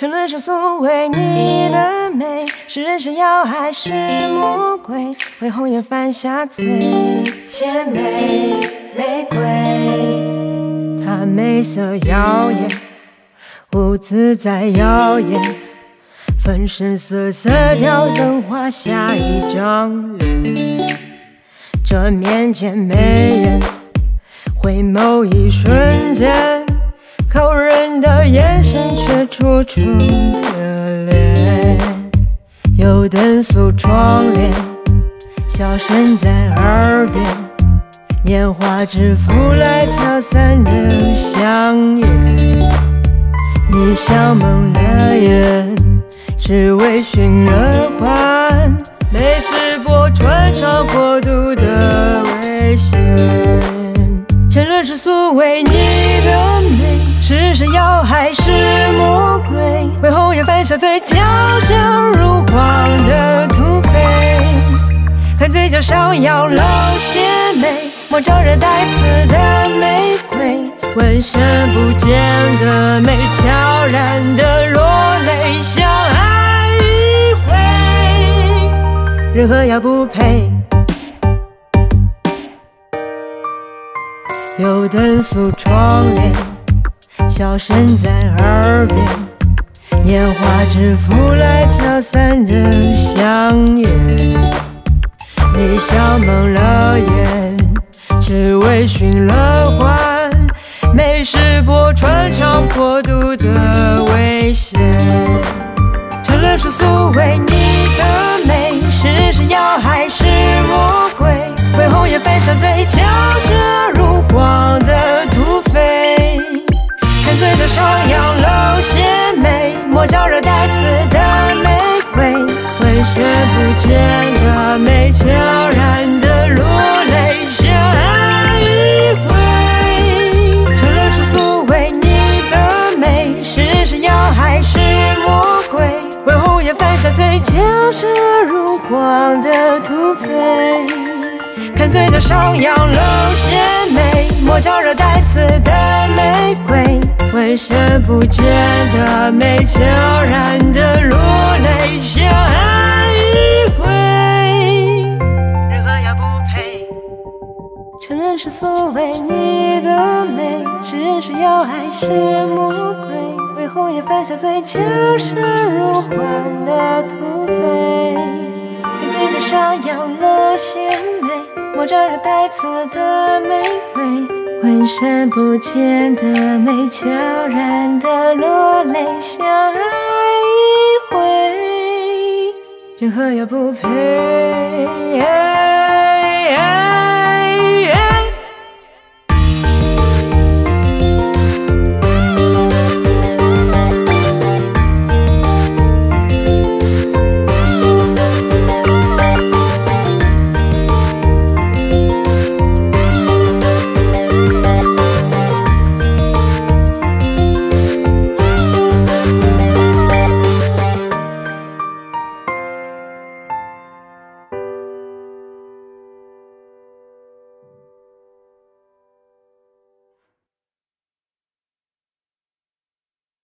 沉沦是所谓你的美，是人是妖还是魔鬼？为红颜犯下罪，献玫玫瑰。她美色妖艳，舞姿在摇曳，粉身碎色调灯花下一张脸。这面前美人，回眸一瞬间。扣人的眼神却楚楚可怜，油灯素窗帘，笑声在耳边，年华之浮来飘散的香烟。你笑蒙了眼，只为寻了欢，美是波穿肠过度的危险。沉沦是所谓你的美。是神妖还是魔鬼？为红颜犯下罪，娇羞如狂的土匪。看嘴角上扬露邪魅，莫招惹带刺的玫瑰。浑身不见的美，悄然的落泪，相爱一回，任何妖不配。油灯素窗帘。笑声在耳边，烟花之浮来飘散的香烟。你笑蒙了眼，只为寻了欢。美是波穿肠破肚的危险。沉沦世俗为你的美，是神妖还嘴角上扬露邪魅，莫招惹带刺的玫瑰。浑身不见的美，悄然的落泪，相爱一回。沉沦是所谓你的美，是神妖还是魔鬼？为红颜犯下罪，巧舌如簧的土匪。看嘴角上扬露邪魅，莫招惹带刺的。深不见的美，悄然的落泪，相爱一回。任何妖不配。沉沦是所谓你的美，是人是妖还是魔鬼？为红颜犯下罪，巧舌如簧的土匪。看嘴角上扬了邪魅，莫招惹带刺的玫瑰。浑身不见的美，悄然的落泪，相爱一回，任何也不配。